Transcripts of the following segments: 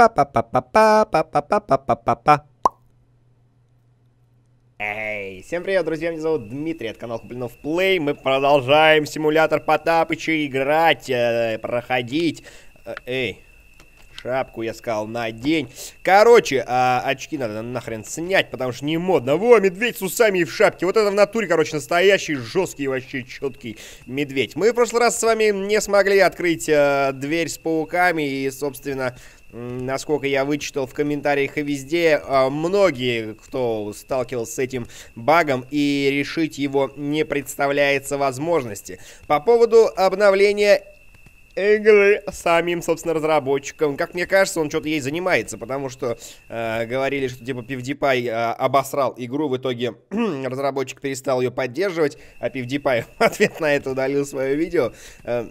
Па-па-па-па-па-па-па-па-па-па. Эй, всем привет, друзья, меня зовут Дмитрий, это канал Куплинов Плей, мы продолжаем симулятор Потапыча играть, э, проходить. Э, эй, шапку я сказал, надень. Короче, а, очки надо нахрен снять, потому что не модно. Во, медведь с усами и в шапке, вот это в натуре, короче, настоящий, жесткий, вообще четкий медведь. Мы в прошлый раз с вами не смогли открыть э, дверь с пауками и, собственно насколько я вычитал в комментариях и везде, а, многие, кто сталкивался с этим багом и решить его не представляется возможности. По поводу обновления игры самим, собственно, разработчиком. Как мне кажется, он что-то ей занимается, потому что э, говорили, что типа PewDiePie э, обосрал игру, в итоге разработчик перестал ее поддерживать, а PewDiePie в ответ на это удалил свое видео. Э,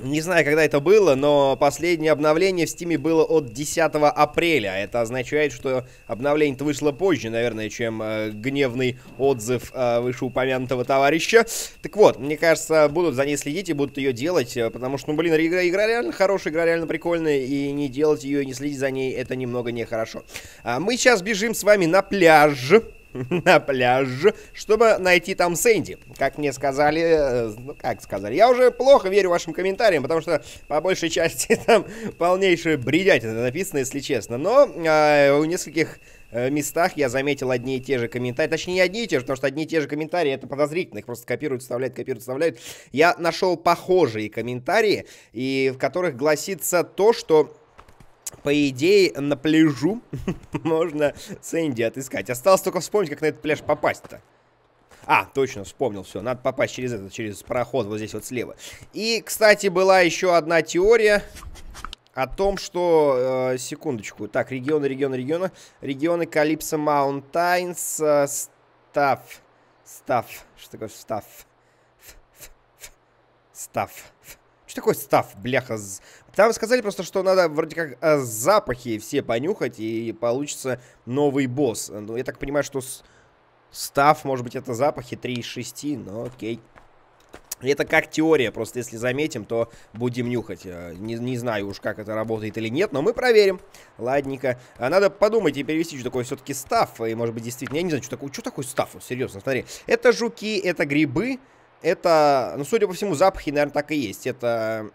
не знаю, когда это было, но последнее обновление в Стиме было от 10 апреля. Это означает, что обновление-то вышло позже, наверное, чем э, гневный отзыв э, вышеупомянутого товарища. Так вот, мне кажется, будут за ней следить и будут ее делать, э, потому что, ну, блин, игра, игра реально хорошая, игра реально прикольная, и не делать ее и не следить за ней, это немного нехорошо. А мы сейчас бежим с вами на пляж. на пляж, чтобы найти там Сэнди. Как мне сказали, э, ну как сказали, я уже плохо верю вашим комментариям, потому что по большей части там полнейшая бредятина написано, если честно. Но э, у нескольких местах я заметил одни и те же комментарии. Точнее, не одни и те же, потому что одни и те же комментарии, это подозрительно. Их просто копируют, вставляют, копируют, вставляют. Я нашел похожие комментарии, и в которых гласится то, что по идее, на пляжу можно Сэнди отыскать. Осталось только вспомнить, как на этот пляж попасть-то. А, точно, вспомнил, все. Надо попасть через этот, через проход вот здесь вот слева. И, кстати, была еще одна теория о том, что... Э, секундочку. Так, регионы, регионы, регионы. Регионы Калипсо Маунтайнс. Э, став. Став. Что такое став? Став. Что такое став, бляха? Там сказали просто, что надо вроде как э, запахи все понюхать, и получится новый босс. Ну, я так понимаю, что став, может быть, это запахи 3 из 6, но окей. Это как теория, просто если заметим, то будем нюхать. Э, не, не знаю уж, как это работает или нет, но мы проверим. Ладненько. А надо подумать и перевести, что такое все-таки став. И, может быть, действительно, я не знаю, что такое, что такое став, серьезно, смотри. Это жуки, это грибы, это, ну, судя по всему, запахи, наверное, так и есть. Это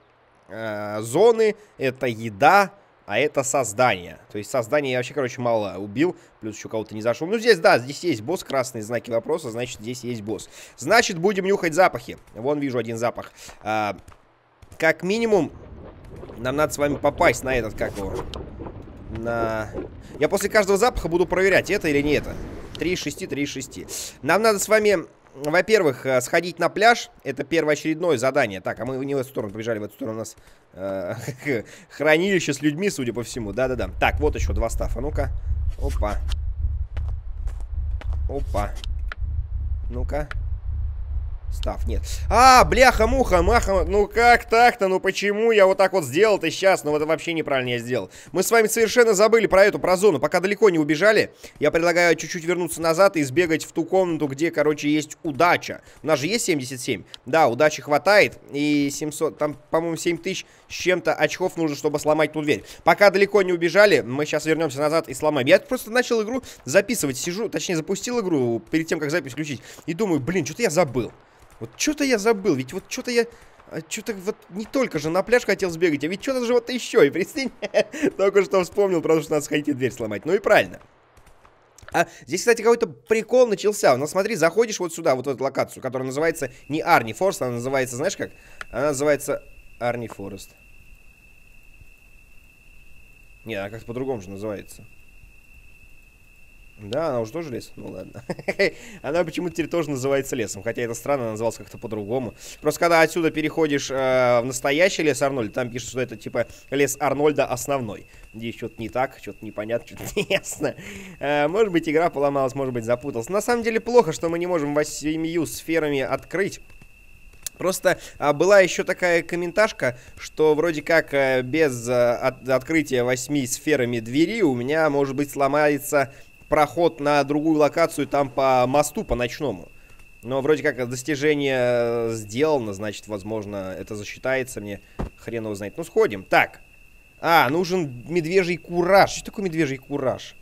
э, зоны, это еда, а это создание. То есть создание я вообще, короче, мало убил. Плюс еще кого-то не зашел. Ну, здесь, да, здесь есть босс, красные знаки вопроса, значит, здесь есть босс. Значит, будем нюхать запахи. Вон вижу один запах. А, как минимум, нам надо с вами попасть на этот, как его... На... Я после каждого запаха буду проверять, это или не это. 3 из 6, 3 из 6. Нам надо с вами во-первых, э, сходить на пляж. Это первоочередное задание. Так, а мы не в эту сторону побежали. В эту сторону у нас э, хранилище с людьми, судя по всему. Да-да-да. Так, вот еще два стафа. Ну-ка. Опа. Опа. Ну-ка. Став, нет. А, бляха-муха, маха, ну как так-то, ну почему я вот так вот сделал-то сейчас? Ну это вообще неправильно я сделал. Мы с вами совершенно забыли про эту, про зону. Пока далеко не убежали, я предлагаю чуть-чуть вернуться назад и сбегать в ту комнату, где, короче, есть удача. У нас же есть 77? Да, удачи хватает. И 700, там, по-моему, 7 тысяч с чем-то очков нужно, чтобы сломать ту дверь. Пока далеко не убежали, мы сейчас вернемся назад и сломаем. Я просто начал игру записывать, сижу, точнее запустил игру перед тем, как запись включить. И думаю, блин, что-то я забыл. Вот что-то я забыл, ведь вот что-то я... А, что-то вот не только же на пляж хотел сбегать, а ведь что-то же вот еще. И прикинь, только что вспомнил, потому что надо сходить и дверь сломать. Ну и правильно. А здесь, кстати, какой-то прикол начался. Ну, смотри, заходишь вот сюда, вот в эту локацию, которая называется не Арни Форест, она называется, знаешь как? Она называется Арни Форест. Не, она как-то по-другому же называется. Да, она уже тоже лес? Ну ладно. она почему-то теперь тоже называется лесом, хотя это странно, она называлась как-то по-другому. Просто когда отсюда переходишь э, в настоящий лес Арнольда, там пишут, что это типа лес Арнольда основной. Здесь что-то не так, что-то непонятно, что-то не ясно. Э, может быть, игра поломалась, может быть, запуталась. На самом деле плохо, что мы не можем восьмию сферами открыть. Просто а, была еще такая комменташка, что вроде как а, без а, от, открытия восьми сферами двери у меня, может быть, сломается проход на другую локацию там по мосту, по ночному. Но вроде как достижение э, сделано, значит, возможно, это засчитается мне. Хрен его знает. Ну, сходим. Так. А, нужен медвежий кураж. Что такое медвежий кураж?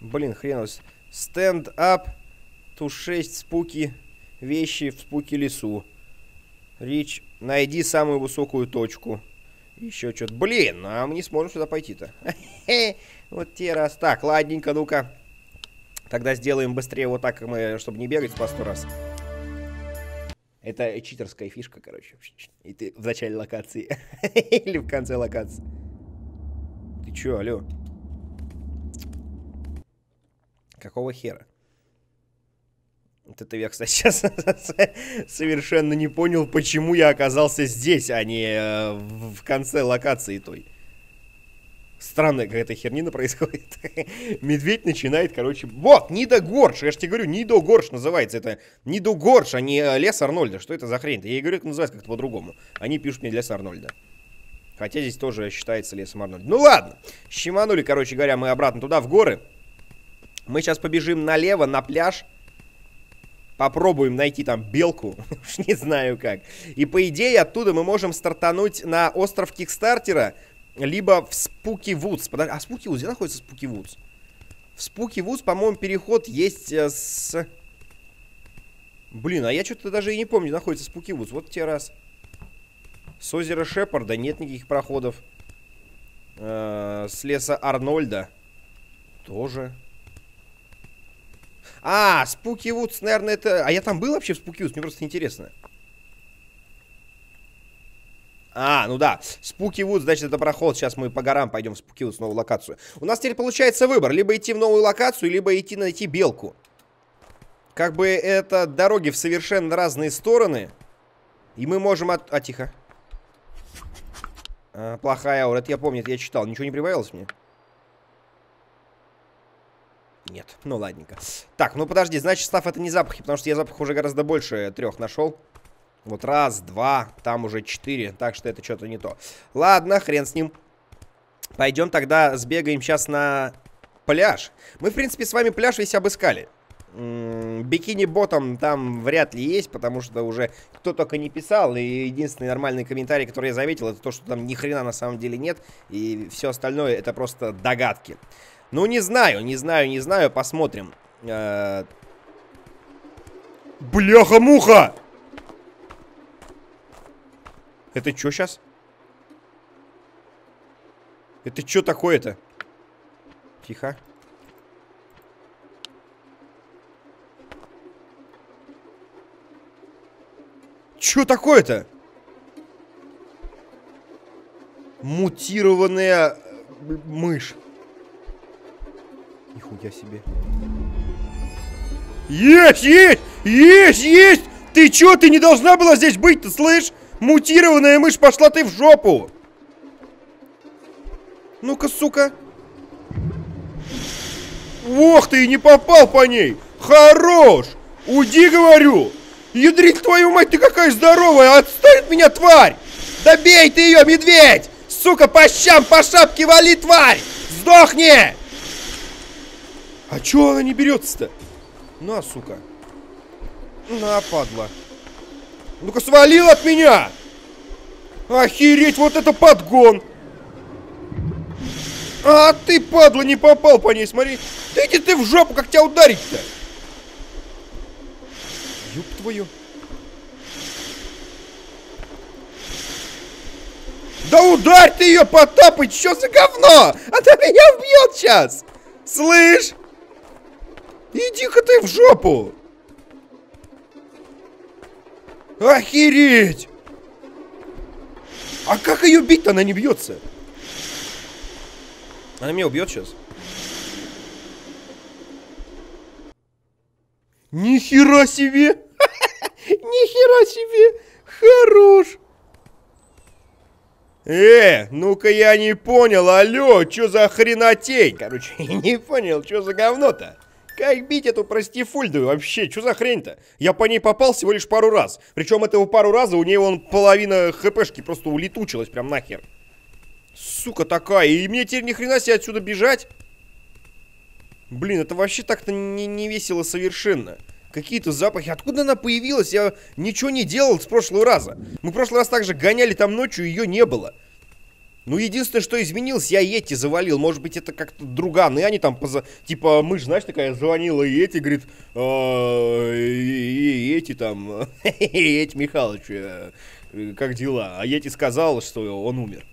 Блин, хрен Stand up to 6 спуки вещи в спуки лесу. Рич, найди самую высокую точку. Еще что-то. Блин, а мы не сможем сюда пойти-то. Вот те раз. Так, ладненько, ну-ка. Тогда сделаем быстрее вот так, мы, чтобы не бегать по сто раз. Это читерская фишка, короче. И ты в начале локации. Или в конце локации. Ты чё, алё? Какого хера? Вот это я, кстати, сейчас совершенно не понял, почему я оказался здесь, а не э, в конце локации той. Странная какая-то хернина происходит. Медведь начинает, короче... Вот, Нида Горш, я же тебе говорю, Нидо Горш называется. Это Нидо Горш, а не э, Лес Арнольда. Что это за хрень? -то? Я ей говорю, это называется как-то по-другому. Они пишут мне Лес Арнольда. Хотя здесь тоже считается лесом Арнольда. Ну ладно, щеманули, короче говоря, мы обратно туда, в горы. Мы сейчас побежим налево, на пляж. Попробуем найти там белку. Уж не знаю как. И по идее оттуда мы можем стартануть на остров Кикстартера. Либо в Спуки Вудс. Подожди, а Спуки Вудс? Где находится Спуки Вудс? В Спуки Вудс, по-моему, переход есть э, с... Блин, а я что-то даже и не помню, находится Спуки Вудс. Вот те раз. С озера Шепарда нет никаких проходов. Э, с леса Арнольда. Тоже. А, Спуки Вудс, наверное, это... А я там был вообще в Спуки Вудс? Мне просто интересно. А, ну да. Спуки Вудс, значит, это проход. Сейчас мы по горам пойдем в Спуки Вудс, новую локацию. У нас теперь получается выбор. Либо идти в новую локацию, либо идти найти белку. Как бы это дороги в совершенно разные стороны. И мы можем от... А, тихо. А, плохая аура. Это я помню, это я читал. Ничего не прибавилось мне? Нет, ну ладненько. Так, ну подожди, значит, став это не запахи, потому что я запах уже гораздо больше трех нашел. Вот раз, два, там уже четыре, так что это что-то не то. Ладно, хрен с ним. Пойдем тогда сбегаем сейчас на пляж. Мы, в принципе, с вами пляж весь обыскали. Бикини-ботом там вряд ли есть, потому что уже кто только не писал, и единственный нормальный комментарий, который я заметил, это то, что там ни хрена на самом деле нет, и все остальное это просто догадки. Ну, не знаю, не знаю, не знаю, посмотрим. Э, Бляха-муха! Это что сейчас? Это что такое-то? Тихо. Что такое-то? Мутированная э, мышь. Нихуя себе. Есть, есть, есть, есть! Ты чё, ты не должна была здесь быть, ты слышь? Мутированная мышь, пошла ты в жопу! Ну-ка, сука. Ох ты, не попал по ней! Хорош! Уйди, говорю! Ядрить твою мать, ты какая здоровая! Отстань от меня, тварь! Добей ты ее, медведь! Сука, по щам, по шапке вали, тварь! Сдохни! А чё она не берется-то? На, сука. На, падла. Ну-ка, свалил от меня! Охереть, вот это подгон! А ты, падла, не попал по ней, смотри. Да иди ты в жопу, как тебя ударить-то? Ёб твою. Да ударь ты ее, Потапыч, что за говно? Она меня убьет сейчас. Слышь? Иди-ка ты в жопу! Охереть! А как ее бить-то? Она не бьется. Она меня убьет сейчас. Нихера себе! Нихера себе! Хорош! Э, ну-ка я не понял, алло, что за хренотень? Короче, не понял, что за говно-то? Как бить эту простифульду вообще? Что за хрень-то? Я по ней попал всего лишь пару раз. Причем этого пару раз у нее вон половина хпшки просто улетучилась прям нахер. Сука такая. И мне теперь ни хрена себе отсюда бежать? Блин, это вообще так-то не, не весело совершенно. Какие-то запахи. Откуда она появилась? Я ничего не делал с прошлого раза. Мы в прошлый раз также гоняли там ночью, ее не было. Ну, единственное, что изменилось, я Ети завалил. Может быть, это как-то друган. И они там, поза... типа, мышь, знаешь, такая звонила Ети, говорит, Ети там, Ети Михайлович, э, как дела? А Ети сказал, что он умер.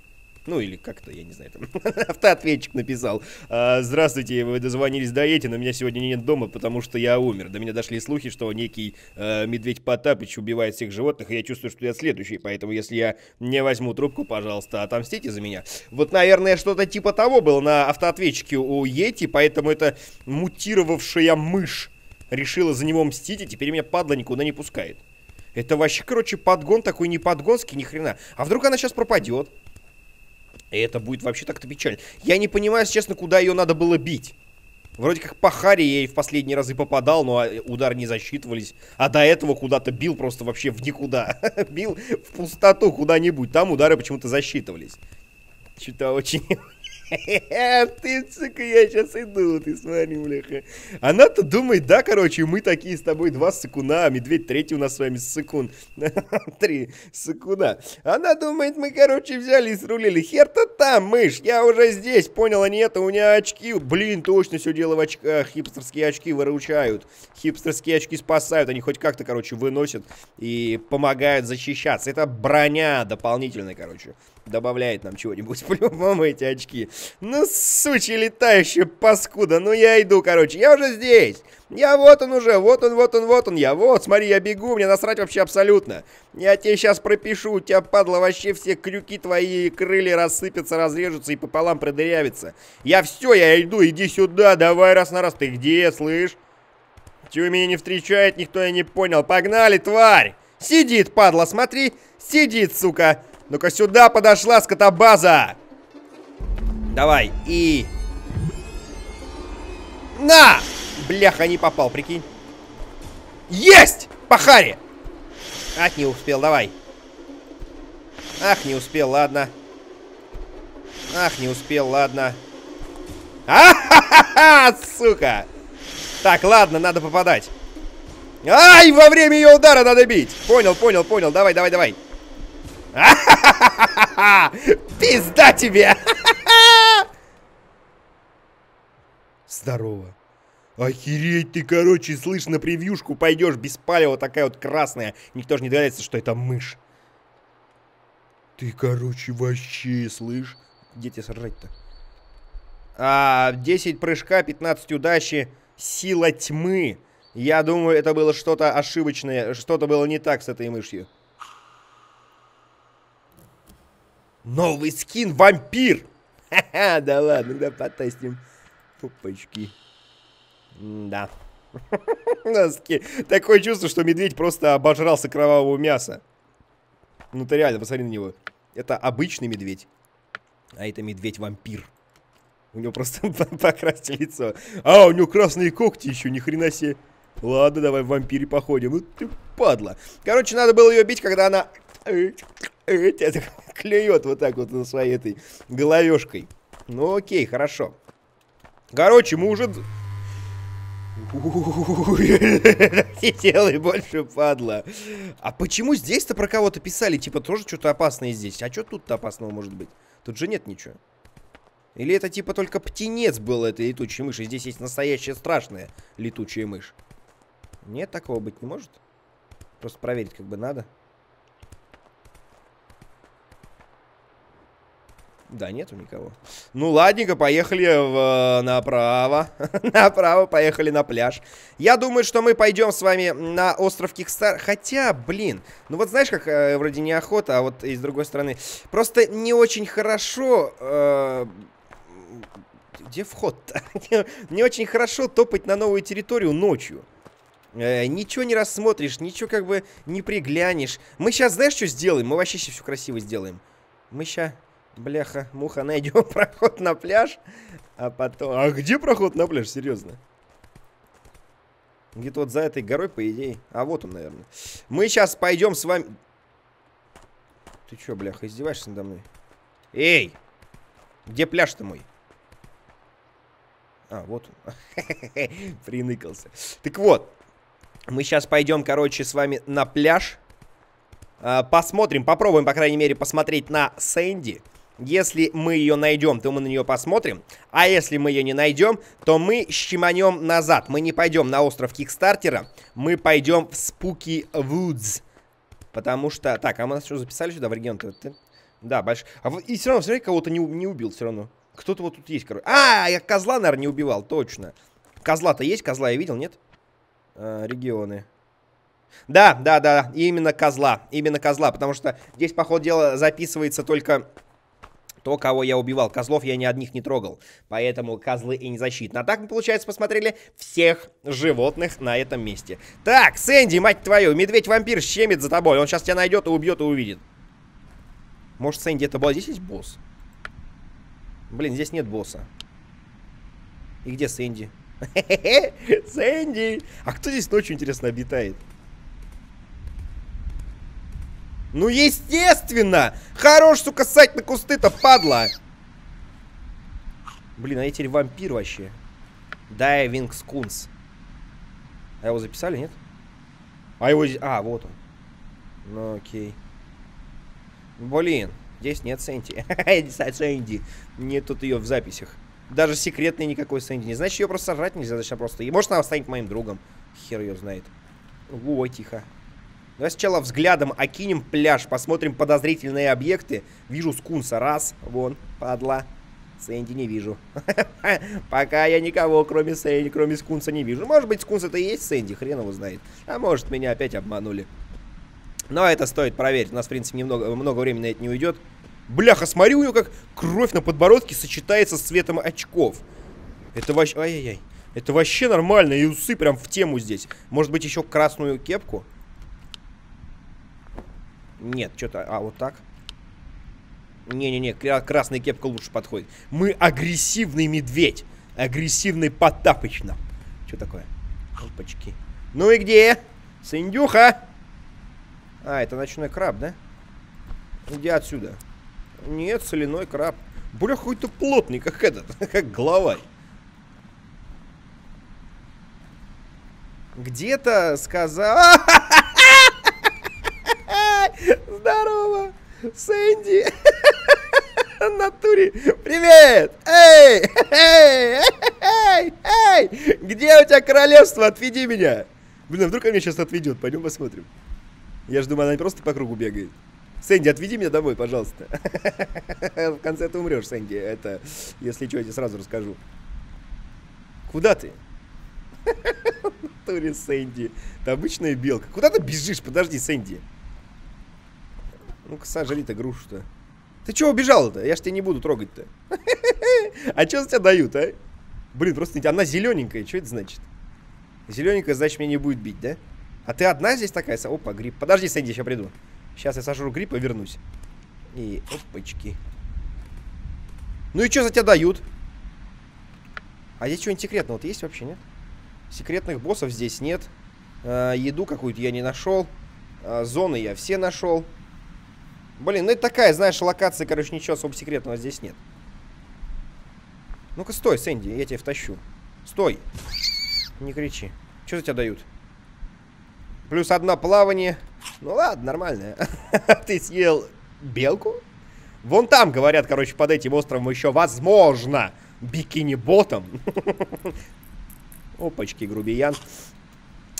Ну, или как-то, я не знаю, там автоответчик написал. А, Здравствуйте, вы дозвонились до Эти, но меня сегодня нет дома, потому что я умер. До меня дошли слухи, что некий э, медведь Потапыч убивает всех животных, и я чувствую, что я следующий. Поэтому, если я не возьму трубку, пожалуйста, отомстите за меня. Вот, наверное, что-то типа того было на автоответчике у Йети, поэтому это мутировавшая мышь решила за него мстить, и теперь меня падла никуда не пускает. Это вообще, короче, подгон такой не подгонский, ни хрена. А вдруг она сейчас пропадет? И это будет вообще так-то печально. Я не понимаю, честно, куда ее надо было бить. Вроде как по Харе я ей в последние разы попадал, но а, удары не засчитывались. А до этого куда-то бил просто вообще в никуда. бил в пустоту куда-нибудь. Там удары почему-то засчитывались. Что-то очень... Ты, сука, я сейчас иду, ты смотри, бляха. Она-то думает, да, короче, мы такие с тобой два сыкуна, а медведь третий у нас с вами сыкун. Три сыкуна. Она думает, мы, короче, взяли и срулили. Хер-то там, мышь, я уже здесь, поняла, нет, у меня очки. Блин, точно все дело в очках. Хипстерские очки выручают. Хипстерские очки спасают, они хоть как-то, короче, выносят и помогают защищаться. Это броня дополнительная, короче добавляет нам чего-нибудь, по-любому эти очки. Ну, сучья летающая паскуда, ну я иду, короче, я уже здесь. Я вот он уже, вот он, вот он, вот он, я вот, смотри, я бегу, мне насрать вообще абсолютно. Я тебе сейчас пропишу, у тебя, падла, вообще все крюки твои, крылья рассыпятся, разрежутся и пополам продырявятся. Я все, я иду, иди сюда, давай раз на раз. Ты где, слышь? Чего меня не встречает, никто я не понял. Погнали, тварь! Сидит, падла, смотри, сидит, сука. Ну-ка сюда подошла скотобаза. Давай, и... На! Бляха, не попал, прикинь. Есть! По харе! Ах, не успел, давай. Ах, не успел, ладно. Ах, не успел, ладно. А-ха-ха-ха, сука! Так, ладно, надо попадать. Ай, во время ее удара надо бить. Понял, понял, понял. Давай, давай, давай. Пизда тебе! Здорово. Охереть ты, короче, слышь, на превьюшку пойдешь без палева, такая вот красная. Никто же не догадается, что это мышь. Ты, короче, вообще, слышь? Где тебе сажать-то? А, 10 прыжка, 15 удачи, сила тьмы. Я думаю, это было что-то ошибочное, что-то было не так с этой мышью. Новый скин вампир! Ха-ха, да ладно, да потестим. Пупочки. Да. Носки. Такое чувство, что медведь просто обожрался кровавого мяса. Ну ты реально, посмотри на него. Это обычный медведь. А это медведь-вампир. У него просто покрасили лицо. А, у него красные когти еще, ни хрена себе. Ладно, давай в вампире походим. Ну ты падла. Короче, надо было ее бить, когда она это клюет вот так вот на своей этой головешкой. Ну окей, хорошо. Короче, мы уже... Делай больше, падла. А почему здесь-то про кого-то писали? Типа, тоже что-то опасное здесь. А что тут-то опасного может быть? Тут же нет ничего. Или это типа только птенец был этой летучей мыши? Здесь есть настоящая страшная летучая мышь. Нет, такого быть не может. Просто проверить как бы надо. Да, нету никого. Ну, ладненько, поехали в, направо. направо, поехали на пляж. Я думаю, что мы пойдем с вами на остров Кикстар. Хотя, блин, ну вот знаешь, как э, вроде не охота, а вот и с другой стороны. Просто не очень хорошо... Э, где вход-то? не очень хорошо топать на новую территорию ночью. Э, ничего не рассмотришь, ничего как бы не приглянешь. Мы сейчас, знаешь, что сделаем? Мы вообще все красиво сделаем. Мы сейчас Бляха, муха, найдем проход на пляж, а потом... А где проход на пляж, серьезно? Где-то вот за этой горой, по идее. А вот он, наверное. Мы сейчас пойдем с вами... Ты что, бляха, издеваешься надо мной? Эй! Где пляж-то мой? А, вот он. Приныкался. Так вот. Мы сейчас пойдем, короче, с вами на пляж. Э, посмотрим, попробуем, по крайней мере, посмотреть на Сэнди. Если мы ее найдем, то мы на нее посмотрим. А если мы ее не найдем, то мы щеманем назад. Мы не пойдем на остров Кикстартера. Мы пойдем в Спуки Вудс. Потому что... Так, а мы нас что, записали сюда в регион -то? Да, большой. А, и все равно, смотри, кого-то не, не убил все равно. Кто-то вот тут есть, короче. А, я козла, наверное, не убивал, точно. Козла-то есть? Козла я видел, нет? А, регионы. Да, да, да, именно козла. Именно козла, потому что здесь, по ходу дела, записывается только то, кого я убивал. Козлов я ни одних не трогал. Поэтому козлы и не защитны. А так мы, получается, посмотрели всех животных на этом месте. Так, Сэнди, мать твою, медведь-вампир щемит за тобой. Он сейчас тебя найдет и убьет и увидит. Может, Сэнди это был? Здесь есть босс? Блин, здесь нет босса. И где Сэнди? Сэнди! А кто здесь ночью, интересно, обитает? Ну, естественно! Хорош, сука, ссать на кусты-то, падла! Блин, а я теперь вампир вообще. Дайвинг Скунс. А его записали, нет? А его здесь... А, вот он. Ну, окей. Блин, здесь нет Сэнди. Сэнди. Нет тут ее в записях. Даже секретный никакой Сэнди. Не значит, ее просто сожрать нельзя, значит, просто... Может, она станет моим другом. Хер ее знает. Ой, тихо. Давай сначала взглядом окинем пляж, посмотрим подозрительные объекты. Вижу скунса. Раз, вон, падла. Сэнди не вижу. Пока я никого, кроме Сэнди, кроме скунса не вижу. Может быть, скунс это и есть Сэнди, хрен его знает. А может, меня опять обманули. Но это стоит проверить. У нас, в принципе, немного, много времени на это не уйдет. Бляха, смотри, у него как кровь на подбородке сочетается с цветом очков. Это вообще... Ай-яй-яй. Это вообще нормально, и усы прям в тему здесь. Может быть, еще красную кепку? Нет, что-то... А, вот так? Не-не-не, красная кепка лучше подходит. Мы агрессивный медведь. Агрессивный потапочно. Что такое? Опачки. Ну и где? Синдюха! А, это ночной краб, да? Иди отсюда. Нет, соляной краб. Бля, какой-то плотный, как этот, как главарь. Где-то сказал... Сэнди! Натуре! Привет! Эй! Эй! Эй! Эй! Где у тебя королевство? Отведи меня! Блин, а вдруг она меня сейчас отведет? Пойдем посмотрим. Я же думаю, она просто по кругу бегает. Сэнди, отведи меня домой, пожалуйста. В конце ты умрешь, Сэнди. Это, если что, я тебе сразу расскажу. Куда ты? Туре Сэнди. Ты обычная белка. Куда ты бежишь? Подожди, Сэнди. Ну-ка, сожри ты грушу-то. Ты чего убежал-то? Я ж тебя не буду трогать-то. А что за тебя дают, а? Блин, просто она зелененькая. Что это значит? Зелененькая, значит, меня не будет бить, да? А ты одна здесь такая? Опа, гриб. Подожди, Сэнди, сейчас приду. Сейчас я сожру гриб и вернусь. И опачки. Ну и что за тебя дают? А здесь что-нибудь секретного вот есть вообще, нет? Секретных боссов здесь нет. Э, еду какую-то я не нашел. Э, зоны я все нашел. Блин, ну это такая, знаешь, локация, короче, ничего особо секретного здесь нет. Ну-ка, стой, Сэнди, я тебя втащу. Стой. Не кричи. Что за тебя дают? Плюс одно плавание. Ну ладно, нормально. Ты съел белку? Вон там, говорят, короче, под этим островом еще возможно бикини-ботом. Опачки, грубиян.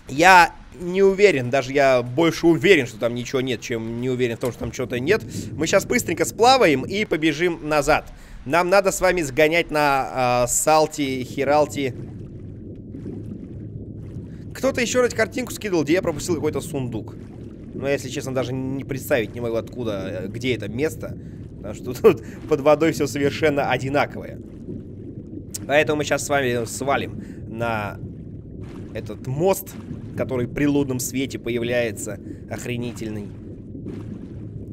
Я не уверен, даже я больше уверен, что там ничего нет, чем не уверен в том, что там что-то нет. Мы сейчас быстренько сплаваем и побежим назад. Нам надо с вами сгонять на э, Салти, Хиралти. Кто-то еще раз картинку скидывал, где я пропустил какой-то сундук. Но, если честно, даже не представить не могу, откуда, э, где это место. Потому что тут под водой все совершенно одинаковое. Поэтому мы сейчас с вами свалим на этот мост который при лунном свете появляется охренительный.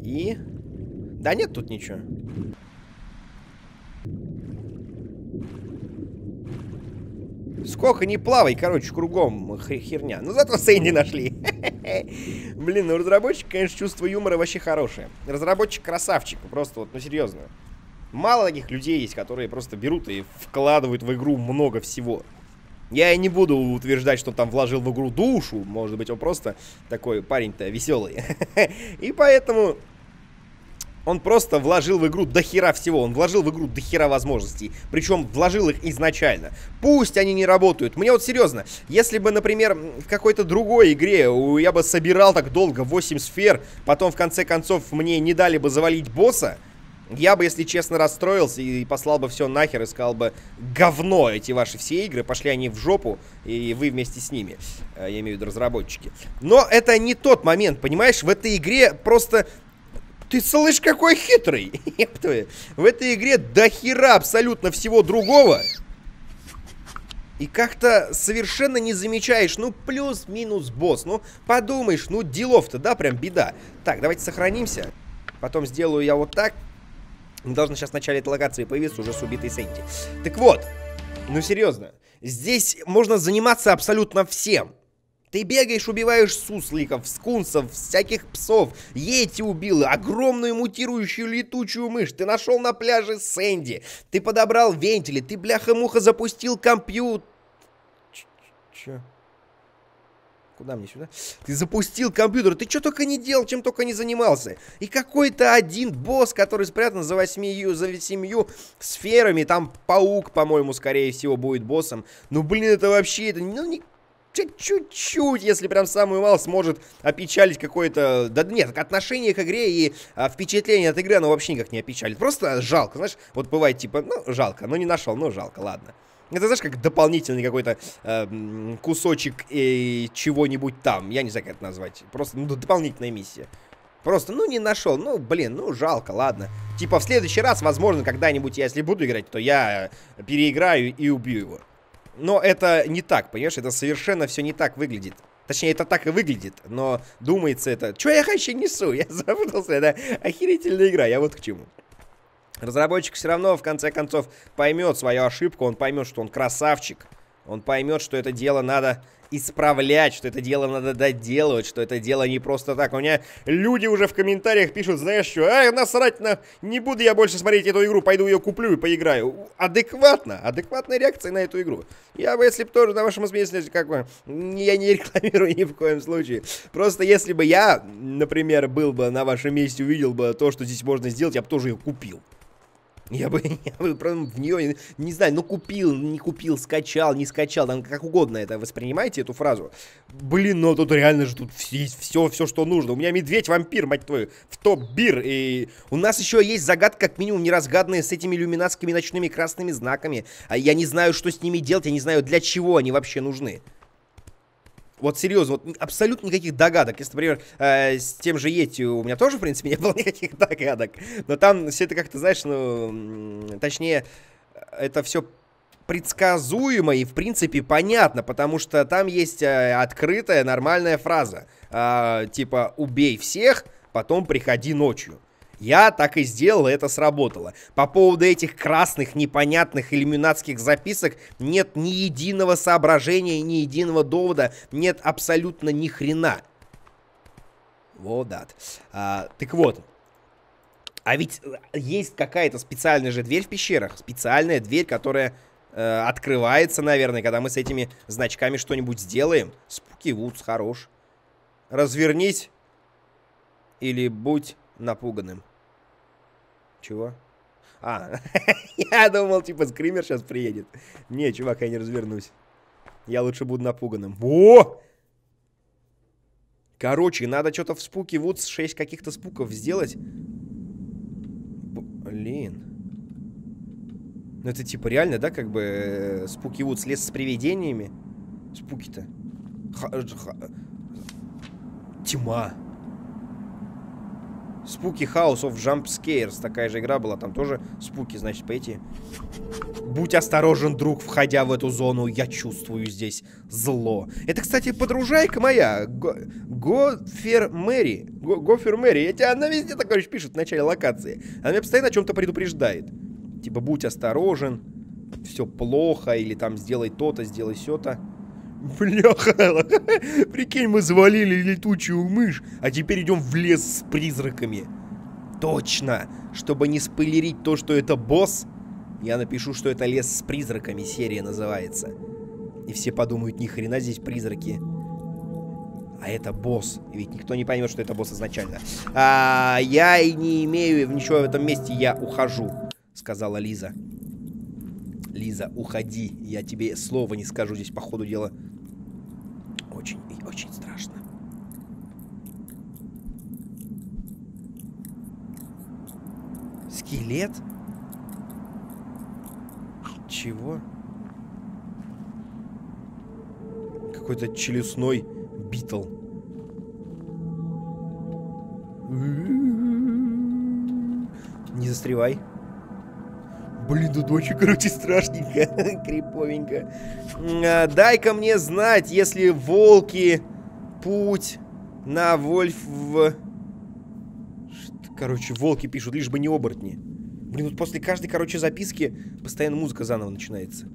И... Да нет тут ничего. Сколько не плавай, короче, кругом херня. Ну, зато Сэнди нашли. Блин, ну разработчик, конечно, чувство юмора вообще хорошее. Разработчик красавчик, просто вот, ну серьезно. Мало таких людей есть, которые просто берут и вкладывают в игру много всего. Я и не буду утверждать, что он там вложил в игру душу. Может быть, он просто такой парень-то веселый. И поэтому он просто вложил в игру дохера всего. Он вложил в игру дохера возможностей. Причем вложил их изначально. Пусть они не работают. Мне вот серьезно, если бы, например, в какой-то другой игре я бы собирал так долго 8 сфер, потом в конце концов мне не дали бы завалить босса, я бы, если честно, расстроился и послал бы все нахер и сказал бы, говно эти ваши все игры, пошли они в жопу, и вы вместе с ними. Э, я имею в виду разработчики. Но это не тот момент, понимаешь? В этой игре просто ты слышь, какой хитрый! В этой игре до хера абсолютно всего другого. И как-то совершенно не замечаешь, ну, плюс-минус босс. Ну, подумаешь, ну, делов-то, да, прям беда. Так, давайте сохранимся. Потом сделаю я вот так. Должен сейчас в начале этой локации появиться уже с убитой Сэнди. Так вот, ну, серьезно. Здесь можно заниматься абсолютно всем. Ты бегаешь, убиваешь сусликов, скунсов, всяких псов. Йети убил, огромную мутирующую летучую мышь. Ты нашел на пляже Сэнди. Ты подобрал вентили. Ты, бляха-муха, запустил компьютер. Чё? Куда мне сюда? Ты запустил компьютер, ты что только не делал, чем только не занимался. И какой-то один босс, который спрятан за восьмию, за семью сферами, там паук, по-моему, скорее всего, будет боссом. Ну, блин, это вообще, это, ну, не, чуть-чуть, если прям самую мало сможет опечалить какое-то... Да нет, отношение к игре и а, впечатление от игры, оно вообще никак не опечалит. Просто жалко, знаешь, вот бывает типа, ну, жалко, ну не нашел, ну жалко, ладно. Это, знаешь, как дополнительный какой-то э, кусочек э, чего-нибудь там. Я не знаю, как это назвать. Просто, ну, дополнительная миссия. Просто, ну, не нашел. Ну, блин, ну, жалко, ладно. Типа, в следующий раз, возможно, когда-нибудь, я, если буду играть, то я переиграю и убью его. Но это не так, понимаешь? Это совершенно все не так выглядит. Точнее, это так и выглядит, но думается это... Чё я вообще несу? Я запутался, это охерительная игра, я вот к чему. Разработчик все равно, в конце концов, поймет свою ошибку, он поймет, что он красавчик. Он поймет, что это дело надо исправлять, что это дело надо доделывать, что это дело не просто так. У меня люди уже в комментариях пишут, знаешь что, ай, насрать на... Не буду я больше смотреть эту игру, пойду ее куплю и поиграю. Адекватно, адекватная реакция на эту игру. Я бы, если бы тоже на вашем смысле, как бы, я не рекламирую ни в коем случае. Просто если бы я, например, был бы на вашем месте, увидел бы то, что здесь можно сделать, я бы тоже ее купил. Я бы, я бы в нее, не знаю, ну купил, не купил, скачал, не скачал, там как угодно это воспринимайте, эту фразу. Блин, ну тут реально же тут есть все, все, что нужно. У меня медведь-вампир, мать твою, в топ-бир. И у нас еще есть загадка, как минимум, неразгаданная с этими иллюминатскими ночными красными знаками. А я не знаю, что с ними делать, я не знаю, для чего они вообще нужны. Вот серьезно, вот абсолютно никаких догадок. Если, например, э, с тем же Йети у меня тоже, в принципе, не было никаких догадок. Но там все это как-то, знаешь, ну, точнее, это все предсказуемо и, в принципе, понятно, потому что там есть э, открытая нормальная фраза. Э, типа, убей всех, потом приходи ночью. Я так и сделал, и это сработало. По поводу этих красных, непонятных иллюминатских записок нет ни единого соображения, ни единого довода, нет абсолютно ни хрена. Вот, да. А, так вот, а ведь э, есть какая-то специальная же дверь в пещерах. Специальная дверь, которая э, открывается, наверное, когда мы с этими значками что-нибудь сделаем. Спуки Вудс хорош. Развернись или будь напуганным. Чего? А, я думал, типа, скример сейчас приедет. Не, чувак, я не развернусь. Я лучше буду напуганным. Во! Короче, надо что-то в спуке Вудс 6 каких-то спуков сделать. Блин. Ну это типа реально, да, как бы э, Спуки Вудс лес с привидениями? Спуки-то. Тьма. Spooky House of Jump Scares. Такая же игра была. Там тоже спуки, значит, пойти. Будь осторожен, друг, входя в эту зону. Я чувствую здесь зло. Это, кстати, подружайка моя. Гофер Мэри. Гофер Мэри. Я тебя, она везде так, короче, пишет в начале локации. Она меня постоянно о чем-то предупреждает. Типа, будь осторожен. Все плохо. Или там, сделай то-то, сделай все-то. Бляха, прикинь, мы завалили летучую мышь, а теперь идем в лес с призраками. Точно, чтобы не спойлерить то, что это босс, я напишу, что это лес с призраками, серия называется. И все подумают, ни хрена здесь призраки. А это босс. Ведь никто не поймет, что это босс изначально. А, я и не имею ничего в этом месте, я ухожу, сказала Лиза. Лиза, уходи. Я тебе слова не скажу здесь по ходу дела. Очень и очень страшно. Скелет? Чего? Какой-то челюстной битл. Не застревай. Блин, тут очень, короче, страшненько, криповенько. А, Дай-ка мне знать, если волки путь на Вольф... В... Короче, волки пишут, лишь бы не оборотни. Блин, вот после каждой, короче, записки постоянно музыка заново начинается.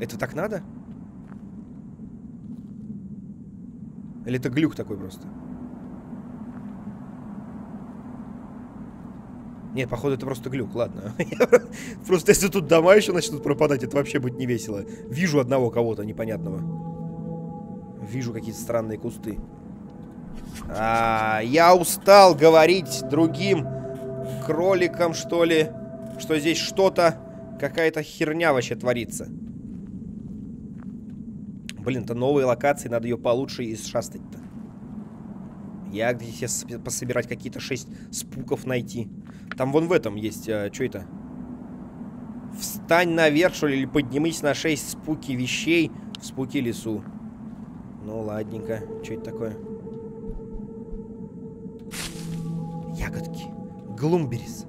Это так надо? Или это глюк такой просто? Нет, походу это просто глюк, ладно. Просто если тут дома еще начнут пропадать, это вообще будет не весело. Вижу одного кого-то непонятного. Вижу какие-то странные кусты. А, я устал говорить другим кроликам, что ли, что здесь что-то, какая-то херня вообще творится. Блин, это новые локации, надо ее получше и шастать-то. Я где-то пособирать какие-то шесть спуков найти. Там вон в этом есть, а, что это? Встань наверх, что ли, или поднимись на шесть спуки вещей в спуки лесу. Ну, ладненько. Что это такое? Ягодки. Глумберис.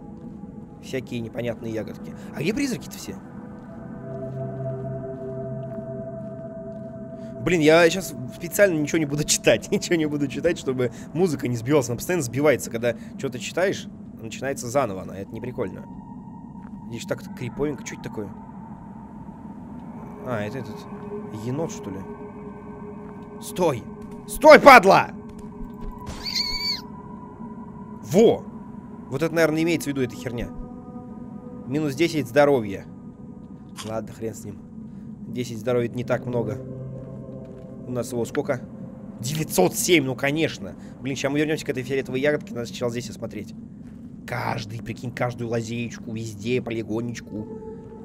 Всякие непонятные ягодки. А где призраки-то все? Блин, я сейчас специально ничего не буду читать. Ничего не буду читать, чтобы музыка не сбивалась. Она постоянно сбивается. Когда что-то читаешь, начинается заново она. Это не прикольно. Здесь так криповенько. Что это такое? А, это этот... Енот, что ли? Стой! Стой, падла! Во! Вот это, наверное, имеется в виду эта херня. Минус 10 здоровья. Ладно, хрен с ним. 10 здоровья не так много. У нас его сколько? 907, ну конечно. Блин, сейчас мы вернемся к этой фиолетовой ягодке, надо сначала здесь осмотреть. Каждый, прикинь, каждую лазеечку, везде, полигонечку.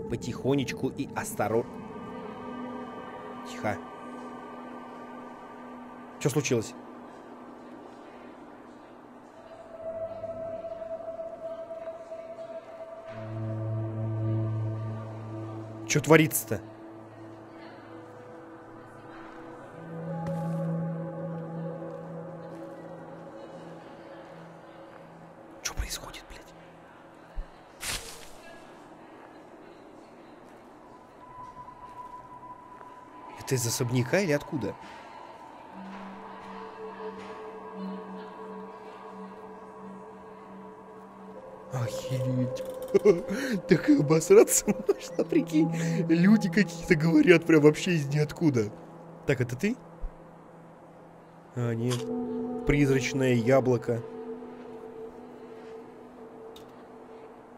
Потихонечку и осторожно. Тихо. Что случилось? Что творится-то? Это из особняка или откуда? Охереть. Так и обосраться можно, прикинь. Люди какие-то говорят прям вообще из ниоткуда. Так, это ты? А, нет. Призрачное яблоко.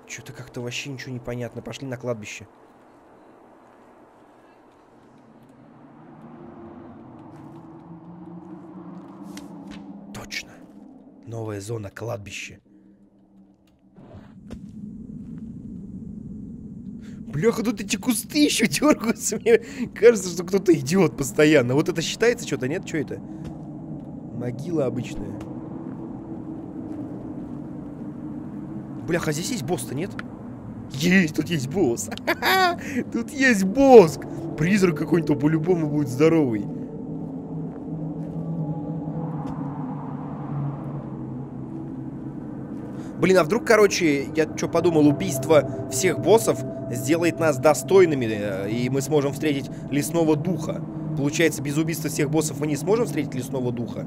Что-то как-то вообще ничего не понятно. Пошли на кладбище. Новая зона кладбище. Бляха, тут эти кусты еще дергаются. Мне кажется, что кто-то идет постоянно. Вот это считается что-то, нет? Что это? Могила обычная. Бляха, здесь есть босс-то, нет? Есть, тут есть босс. Тут есть босс. Призрак какой-нибудь по-любому будет здоровый. Блин, а вдруг, короче, я что подумал, убийство всех боссов сделает нас достойными, э, и мы сможем встретить лесного духа. Получается, без убийства всех боссов мы не сможем встретить лесного духа?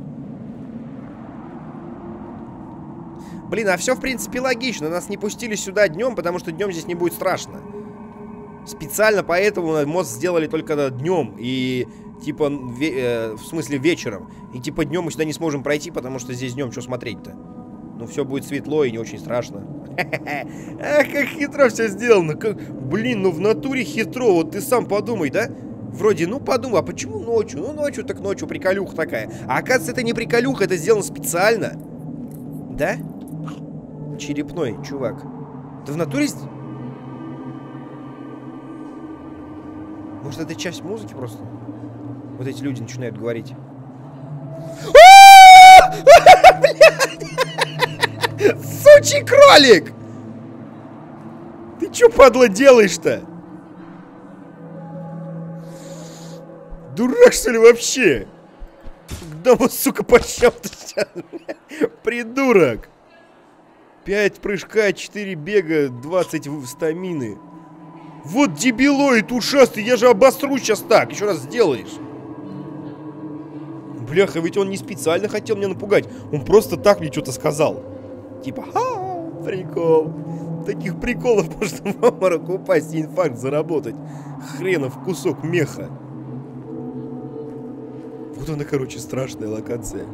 Блин, а все, в принципе, логично. Нас не пустили сюда днем, потому что днем здесь не будет страшно. Специально поэтому мост сделали только днем. И, типа, э, в смысле вечером. И, типа, днем мы сюда не сможем пройти, потому что здесь днем что смотреть-то? Ну, все будет светло и не очень страшно. Ах, как хитро все сделано. Как... Блин, ну в натуре хитро. Вот ты сам подумай, да? Вроде, ну подумай, а почему ночью? Ну ночью так ночью, приколюха такая. А оказывается, это не приколюха, это сделано специально. Да? Черепной, чувак. Ты в натуре... Может, это часть музыки просто? Вот эти люди начинают говорить. Сучий кролик! Ты чё, падла, делаешь-то? Дурак, что ли, вообще? Когда мы, сука, пойдем-то сейчас? Придурок! 5 прыжка, 4 бега, 20 стамины. Вот дебилоид ушастый, я же обосру сейчас так. Еще раз сделаешь. Бляха, ведь он не специально хотел меня напугать. Он просто так мне что-то сказал. Типа, ха, прикол. Таких приколов можно в обморок упасть и инфаркт заработать. Хренов кусок меха. Вот она, короче, страшная локация.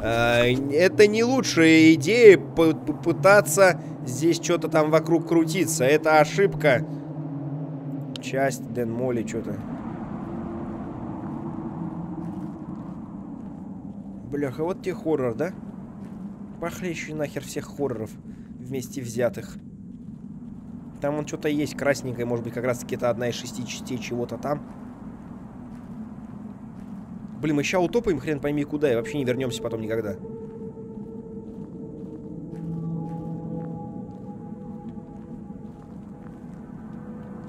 А, это не лучшая идея попытаться здесь что-то там вокруг крутиться. Это ошибка. Часть Дэн Молли что-то. Бляха, вот тебе хоррор, да? Похлеще нахер всех хорроров вместе взятых. Там он что-то есть красненькое, может быть, как раз таки это одна из шести частей чего-то там. Блин, мы сейчас утопаем, хрен пойми куда, и вообще не вернемся потом никогда.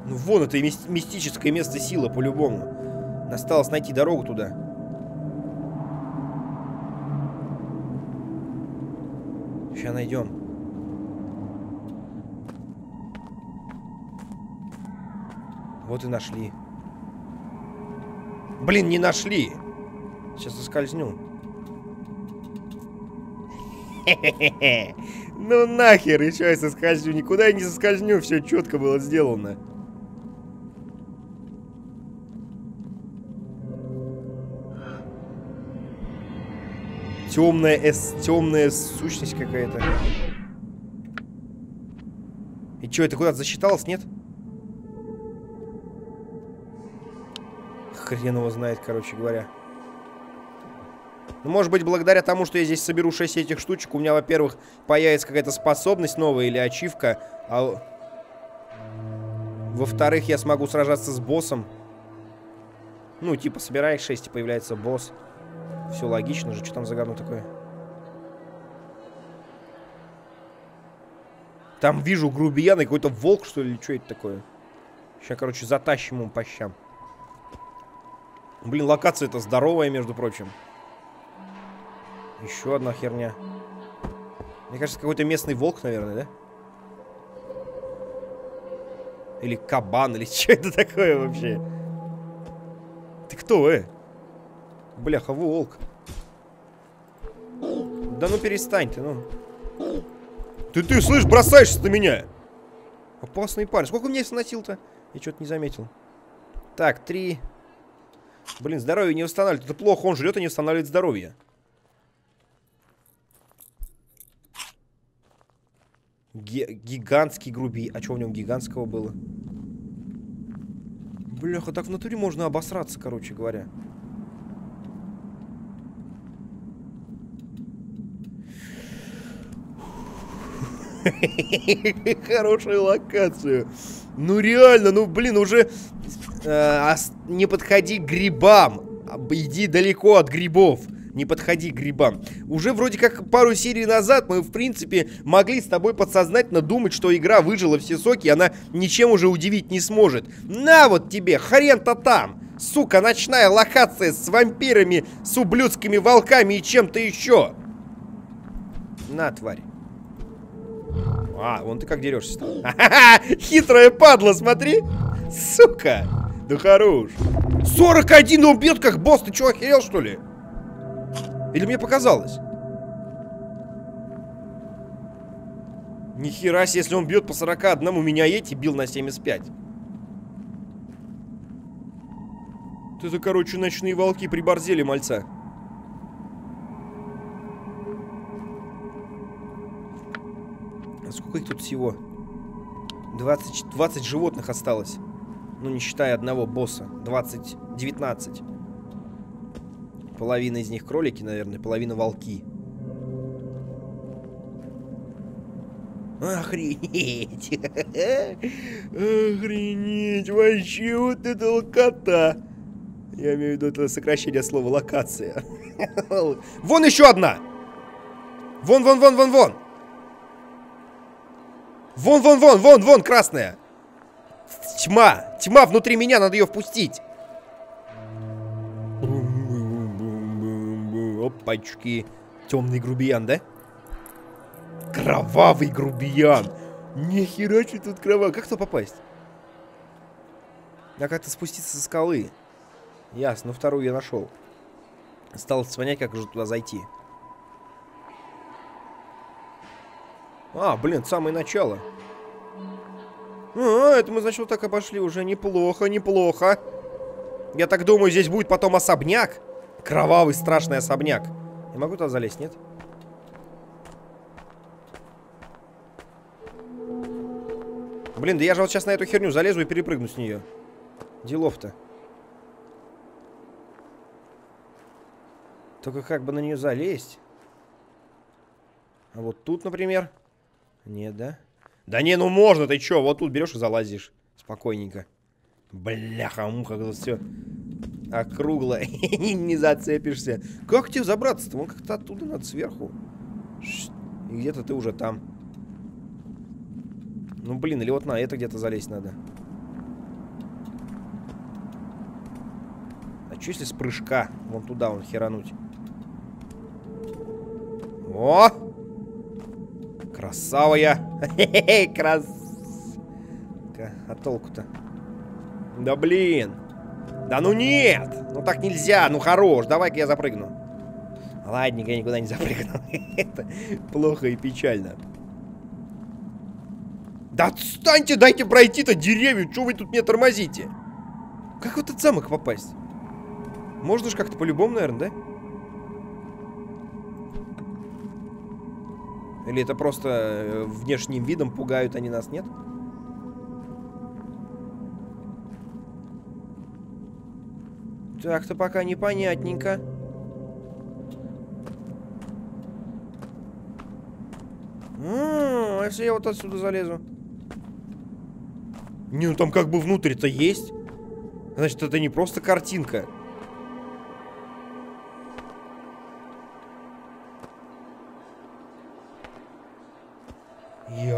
Ну вон, это мистическое место силы, по-любому. Осталось найти дорогу туда. Сейчас найдем. Вот и нашли. Блин, не нашли. Сейчас соскользню. Ну нахер, еще я соскользню. Никуда я не соскользню, все четко было сделано. Темная, эс, темная сущность какая-то. И что, это куда-то засчиталось, нет? Хрен его знает, короче говоря. Ну, может быть, благодаря тому, что я здесь соберу 6 этих штучек, у меня, во-первых, появится какая-то способность новая или ачивка, а... Во-вторых, я смогу сражаться с боссом. Ну, типа, собираешь 6 и появляется босс. Все логично же. Что там за говно такое? Там вижу грубиян и какой-то волк, что ли, что это такое? Сейчас, короче, затащим ему по щам. Блин, локация это здоровая, между прочим. Еще одна херня. Мне кажется, какой-то местный волк, наверное, да? Или кабан, или что это такое вообще? Ты кто, э? Бляха, волк. Да ну перестань ты, ну. Ты, ты, слышь, бросаешься на меня. Опасный парень. Сколько меня сносил-то? Я что-то не заметил. Так, три. Блин, здоровье не восстанавливает. Это плохо, он жрет и не восстанавливает здоровье. Ге гигантский груби. А что в нем гигантского было? Бляха, так в натуре можно обосраться, короче говоря. Хорошую локацию. Ну реально, ну блин, уже э, не подходи к грибам. Иди далеко от грибов. Не подходи к грибам. Уже вроде как пару серий назад мы, в принципе, могли с тобой подсознательно думать, что игра выжила все соки, и она ничем уже удивить не сможет. На вот тебе, хрен-то там! Сука, ночная локация с вампирами, с ублюдскими волками и чем-то еще. На, тварь. А, вон ты как дерешься-то. Хитрая падла, смотри. Сука. Да хорош. 41 он бьет как босс. Ты что, охерел, что ли? Или мне показалось? Нихера себе, если он бьет по 41, у меня эти бил на 75. Это, короче, ночные волки приборзели мальца. Сколько их тут всего? 20, 20 животных осталось. Ну, не считая одного босса. 20, 19. Половина из них кролики, наверное, половина волки. Охренеть! Охренеть! Вообще вот это локота! Я имею в виду это сокращение слова локация. Вон еще одна! Вон, вон, вон, вон, вон! Вон, вон, вон, вон, вон, красная! Тьма! Тьма внутри меня, надо ее впустить! Опачки. Темный грубиян, да? Кровавый грубиян! Нихера что тут кровавый. Как туда попасть? Да как-то спуститься со скалы. Ясно, ну вторую я нашел. Стал звонять, как же туда зайти. А, блин, самое начало. А, это мы, значит, вот так обошли уже. Неплохо, неплохо. Я так думаю, здесь будет потом особняк. Кровавый, страшный особняк. Я могу туда залезть, нет? Блин, да я же вот сейчас на эту херню залезу и перепрыгну с нее. Делов-то. Только как бы на нее залезть? А вот тут, например... Нет, да? Да не, ну можно, ты чё? Вот тут берешь и залазишь. Спокойненько. Бляха-муха, все округло. не зацепишься. Как тебе забраться-то? Вон как-то оттуда надо сверху. Где-то ты уже там. Ну, блин, или вот на это где-то залезть надо. А что если с прыжка? Вон туда он херануть. О! Красава я! Хе-хе-хе, крас... А толку-то? Да блин! Да ну нет! Ну так нельзя, ну хорош, давай-ка я запрыгну. Ладненько, я никуда не запрыгну. Это плохо и печально. Да отстаньте, дайте пройти-то деревья, что вы тут мне тормозите? Как в этот замок попасть? Можно же как-то по-любому, наверное, да? Или это просто э, внешним видом пугают они нас, нет? Так-то пока непонятненько. А, если я вот отсюда залезу? Не, ну там как бы внутрь-то есть. Значит, это не просто картинка.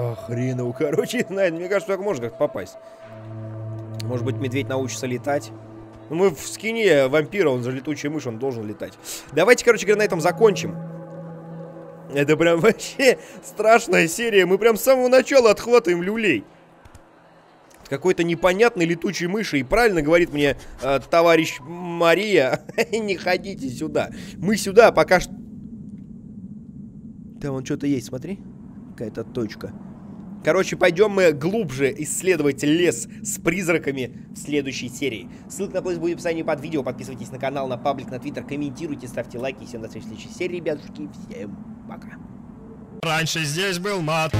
Я хренову, короче, знаю. Мне кажется, так можно как попасть. Может быть, медведь научится летать. Ну, мы в скине вампира, он же летучая мышь, он должен летать. Давайте, короче говоря, на этом закончим. Это прям вообще страшная серия. Мы прям с самого начала отхватываем люлей. Какой-то непонятной летучей мыши. И правильно говорит мне э, товарищ Мария. не ходите сюда. Мы сюда пока что... Там вон что-то есть, смотри. Какая-то точка. Короче, пойдем мы глубже исследовать лес с призраками в следующей серии. Ссылка на поиск будет в описании под видео. Подписывайтесь на канал, на паблик, на твиттер, комментируйте, ставьте лайки. Всем до встречи в следующей серии, ребятушки. Всем пока. Раньше здесь был мат.